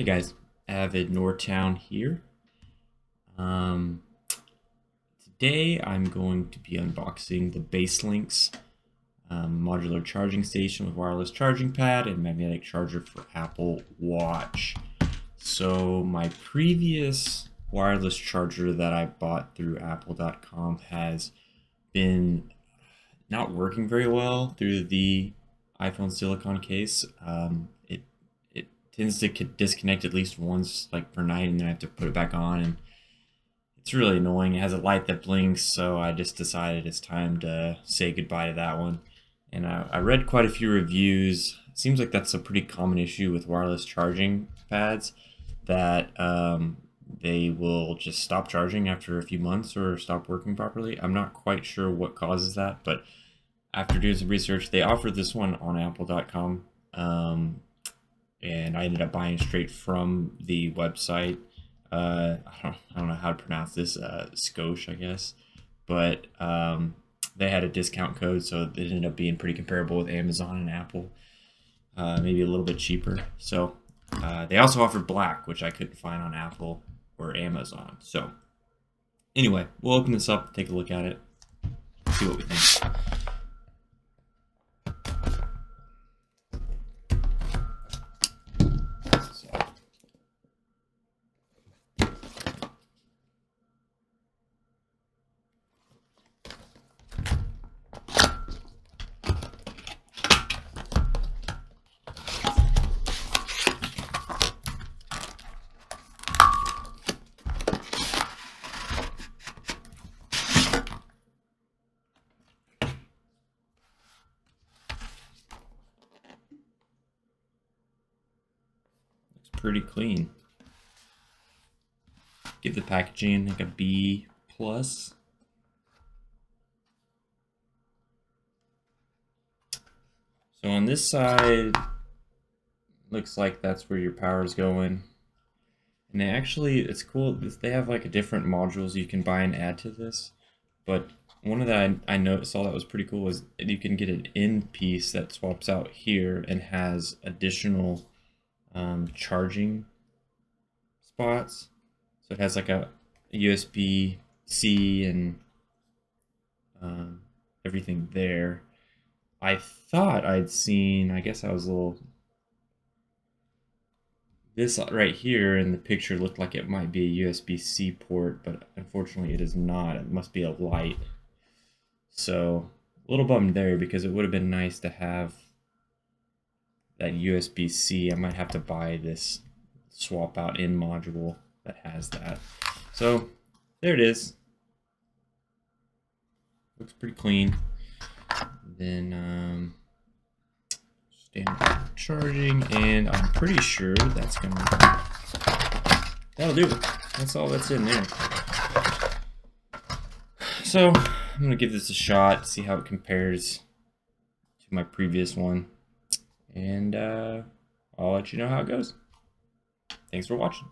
Hey guys, Avid Nortown here. Um, today I'm going to be unboxing the BaseLynx um, modular charging station with wireless charging pad and magnetic charger for Apple Watch. So my previous wireless charger that I bought through apple.com has been not working very well through the iPhone silicon case. Um, tends to disconnect at least once like per night and then I have to put it back on and it's really annoying. It has a light that blinks, so I just decided it's time to say goodbye to that one. And I, I read quite a few reviews. It seems like that's a pretty common issue with wireless charging pads that um, they will just stop charging after a few months or stop working properly. I'm not quite sure what causes that, but after doing some research, they offered this one on apple.com. Um, and I ended up buying straight from the website. Uh, I, don't, I don't know how to pronounce this, uh, Scosche, I guess, but um, they had a discount code, so it ended up being pretty comparable with Amazon and Apple, uh, maybe a little bit cheaper. So uh, they also offered black, which I couldn't find on Apple or Amazon. So anyway, we'll open this up, take a look at it, see what we think. Pretty clean. Give the packaging like a B plus. So on this side, looks like that's where your power is going. And they actually, it's cool, they have like a different modules you can buy and add to this. But one of that I, I know, saw that was pretty cool was you can get an end piece that swaps out here and has additional um, charging spots. So it has like a, a USB C and um, everything there. I thought I'd seen, I guess I was a little, this right here in the picture looked like it might be a USB-C port, but unfortunately it is not. It must be a light. So a little bummed there because it would have been nice to have that USB-C. I might have to buy this swap out in module that has that. So there it is. Looks pretty clean. Then um, standard charging, and I'm pretty sure that's gonna that'll do. That's all that's in there. So I'm gonna give this a shot, see how it compares to my previous one and uh, I'll let you know how it goes. Thanks for watching.